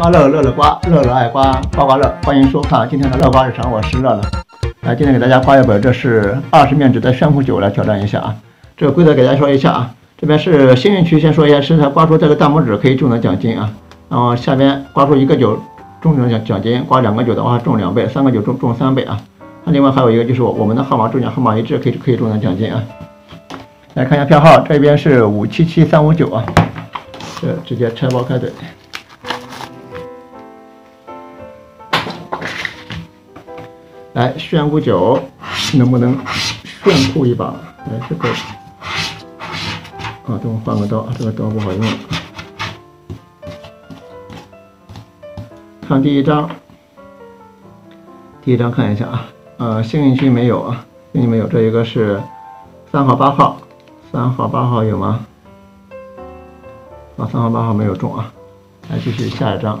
刮乐乐乐刮，乐乐爱刮，刮刮乐。欢迎收看今天的乐刮日常，我是乐乐。来，今天给大家刮一本，这是二十面纸的炫酷九，来挑战一下啊。这个规则给大家说一下啊。这边是幸运区，先说一下，是他刮出这个大拇指可以中的奖金啊。然后下边刮出一个九中奖奖奖金，刮两个九的话中两倍，三个九中中三倍啊。那另外还有一个就是我们的号码中奖号码一致可以可以中奖奖金啊。来看一下票号，这边是五七七三五九啊。这直接拆包开对。来，炫酷九能不能炫酷一把？来，这个啊，等我换个刀，这个刀不好用。看第一张，第一张看一下啊，呃，幸运区没有啊，幸运没有。这一个是三号、八号，三号、八号有吗？啊，三号、八号没有中啊。来，继续下一张。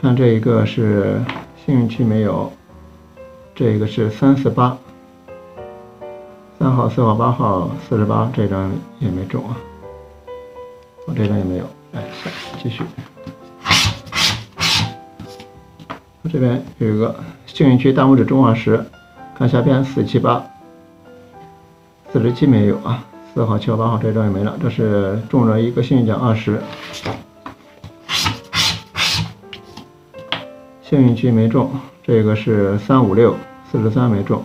看这一个是幸运区没有，这一个是三四八，三号、四号、八号、四十八，这张也没中啊，我这张也没有，来继续，我这边有一个幸运区大拇指中二十，看下边四七八，四十七没有啊，四号、七号、八号这张也没了，这是中了一个幸运奖二十。幸运区没中，这个是三五六四十三没中，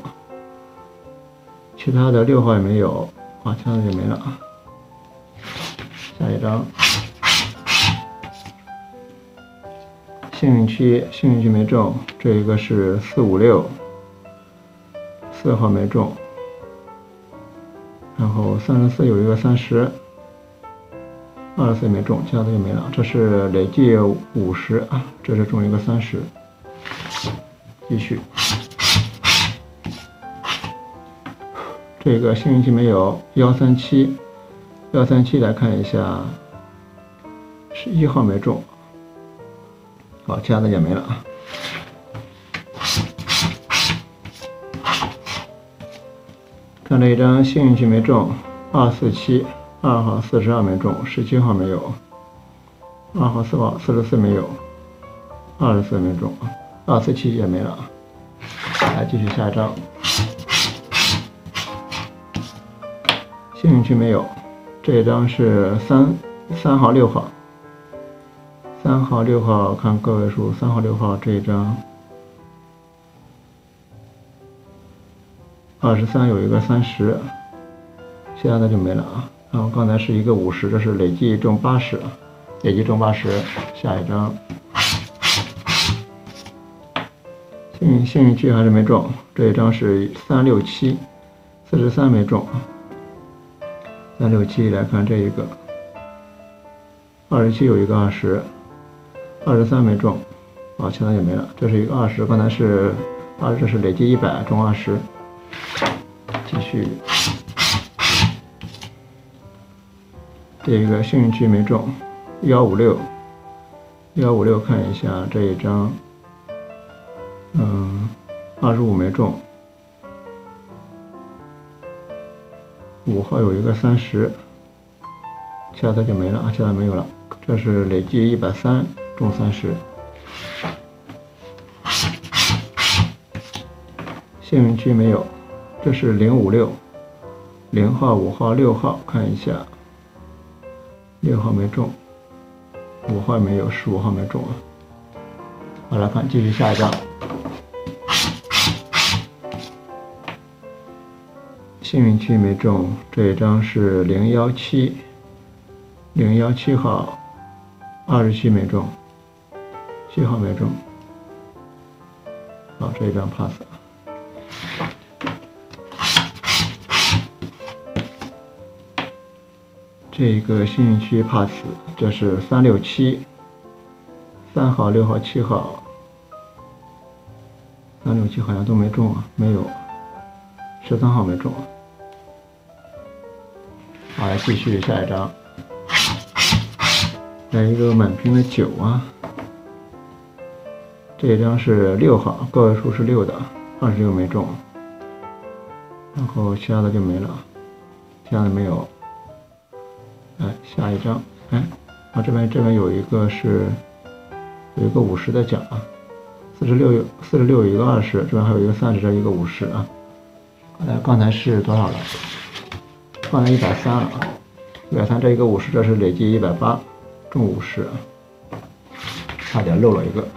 其他的六号也没有，啊，其他的就没了。下一张，幸运区幸运区没中，这一个是四五六四号没中，然后三十四有一个三十。二十四没中，其他的就没了。这是累计五十啊，这是中一个三十。继续，这个幸运期没有幺三七，幺三七来看一下，是一号没中。好，其他的也没了啊。看这一张幸运期没中，二四七。二号四十二没中，十七号没有，二号四号四十四没有，二十四没中，二十七也没了。来继续下一张，幸运区没有，这一张是三三号六号，三号六号看个位数，三号六号这一张二十三有一个三十，其他的就没了啊。然后刚才是一个五十，这是累计中八十，累计中八十。下一张，幸运幸运区还是没中，这一张是三六七，四十三没中。三六七来看这一个，二十七有一个二十，二十三没中，啊，其他也没了。这是一个二十，刚才是二，这是累计一百中二十，继续。这个幸运区没中，幺五六，幺五六看一下这一张，嗯，二十五没中，五号有一个三十，其他的就没了啊，其他没有了，这是累计一百三中三十，幸运区没有，这是零五六，零号、五号、六号看一下。六号没中，五号没有，十五号没中啊。好，来看，继续下一张。幸运区没中，这一张是零幺七，零幺七号，二十七没中，七号没中。好，这一张 pass。这个幸运区 pass，这是三六七，三号、六号、七号，三六七好像都没中啊，没有，十三号没中。好，来继续下一张，来一个满屏的九啊，这一张是六号，个位数是六的，二十六没中，然后其他的就没了，其他的没有。下一张，哎，啊这边这边有一个是有一个五十的奖啊，四十六有四十六有一个二十，这边还有一个三十，这一个五十啊。刚才，刚才是多少了？刚才一百三了啊，一百三这一个五十，这是累计一百八，中五十，差点漏了一个。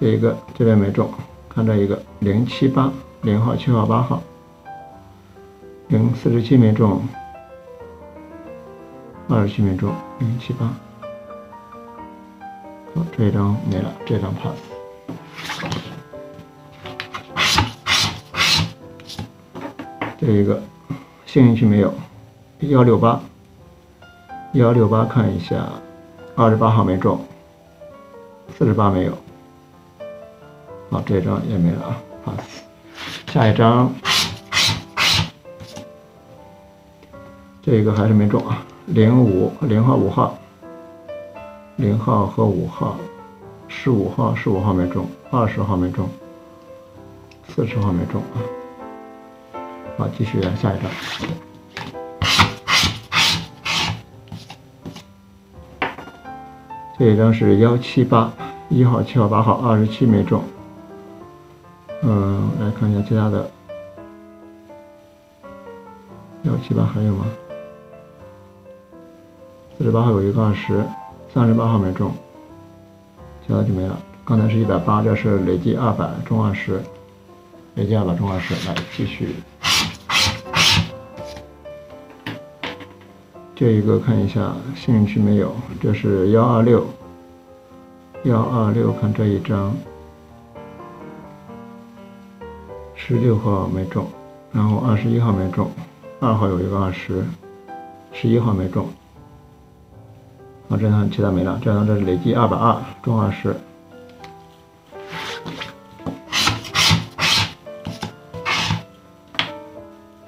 这一个这边没中，看这一个零七八零号七号八号。零四十七没中，二十七没中，零七八。好，这一张没了，这张 pass。这一个幸运区没有，幺六八，幺六八看一下，二十八号没中，四十八没有。好，这张也没了啊，pass。下一张。这个还是没中啊，零五零号五号，零号和五号，十五号十五号没中，二十号没中，四十号没中啊。好，继续来下一张。这一张是幺七八一号七号八号二十七没中。嗯，来看一下其他的，幺七八还有吗？四十八号有一个二十，三十八号没中，其他就没了。刚才是一百八，这是累计二百中二十，累计二百中二十，来继续。这一个看一下幸运区没有，这是幺二六，幺二六看这一张，十六号没中，然后二十一号没中，二号有一个二十，十一号没中。啊，这张其他没了，这张这是累计二百二中二十。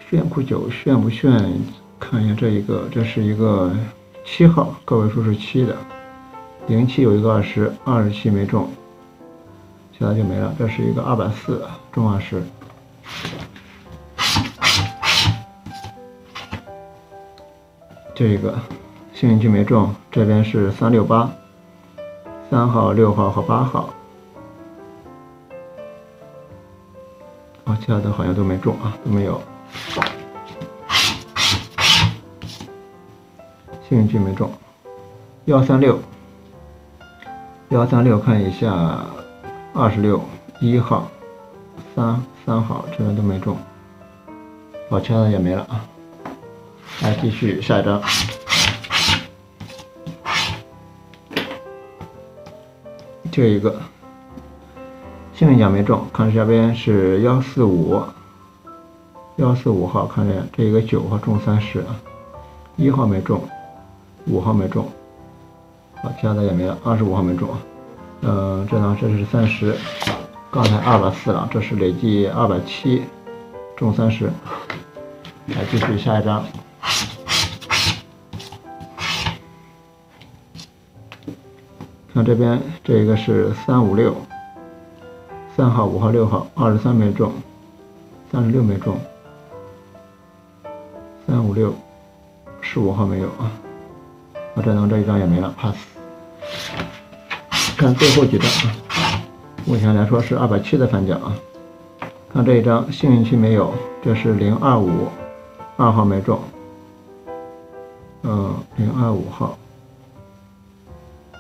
炫酷九炫不炫？看一下这一个，这是一个七号，个位数是七的，零七有一个二十，二十七没中，其他就没了。这是一个二百四中二十，这一个。幸运区没中，这边是三六八，三号、六号和八号，哦，其他的好像都没中啊，都没有。幸运区没中，幺三六，幺三六看一下，二十六一号，三三号这边都没中，哦，其他的也没了啊。来继续下一张。这一个。幸运奖没中，看下边是幺四五，幺四五号，看见这一个九号中三十。啊，一号没中，五号没中，好，其他的也没了，二十五号没中，嗯，这张这是三十，刚才二百四了，这是累计二百七，中三十，来继续下一张。那这边，这一个是三五六，三号、五号、六号，二十三没中，三十六没中，三五六，十五号没有啊，那这张这一张也没了，pass。看最后几张啊，目前来说是二百七的反奖啊。看这一张幸运区没有，这是零二五，二号没中，嗯，零二五号。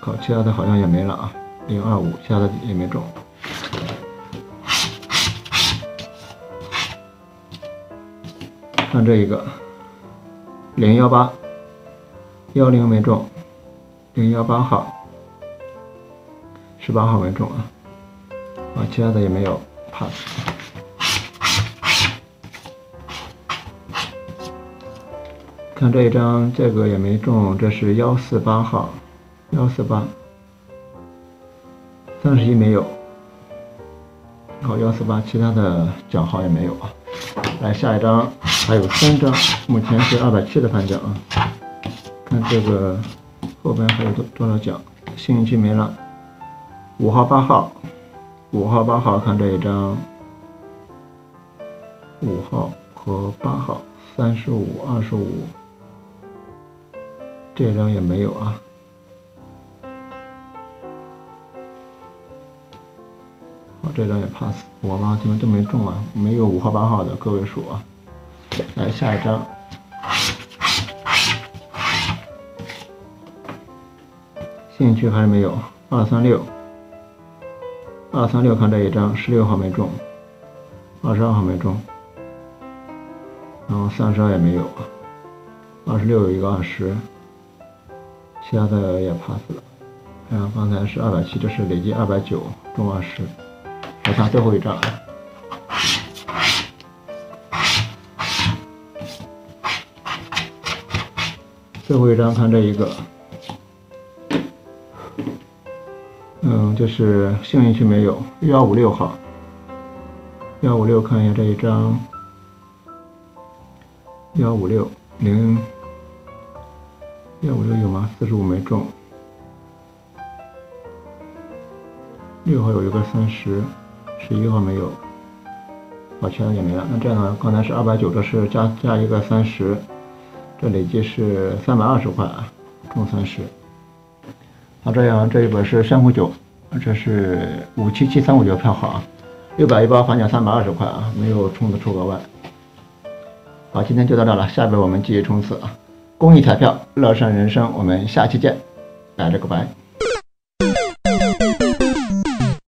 好，其他的好像也没了啊，零二五，其他的也没中。看这一个，零幺八，幺零没中，零幺八号，十八号没中啊，啊，其他的也没有，pass。看这一张，这个也没中，这是幺四八号。幺四八，三十一没有，好幺四八，其他的奖号也没有啊。来下一张，还有三张，目前是二百七的反奖啊。看这个后边还有多多少奖？幸运区没了，五号八号，五号八号看这一张，五号和八号，三十五、二十五，这张也没有啊。这张也 pass，我嘛基本都没中啊，没有五号、八号的个位数啊。来下一张，兴趣还是没有，二三六，二三六看这一张，十六号没中，二十二号没中。然后三十二也没有，二十六有一个二十，其他的也 pass 了。然后刚才是二百七，这是累计二百九中二十。来看最后一张，最后一张看这一个，嗯，就是幸运区没有幺五六号，幺五六看一下这一张。幺五六零。幺五六有吗？四十五没中，六号有一个三十，十一号没有，好，其他也没了。那这样呢？刚才是二百九，这是加加一个三十，这累计是三百二十块啊，中三十。好，这样这一本是珊瑚九，这是五七七三五九票号啊，六百一包返奖三百二十块啊，没有充的出额外。好，今天就到这了，下边我们继续冲刺啊！公益彩票，乐善人生，我们下期见，拜了个拜。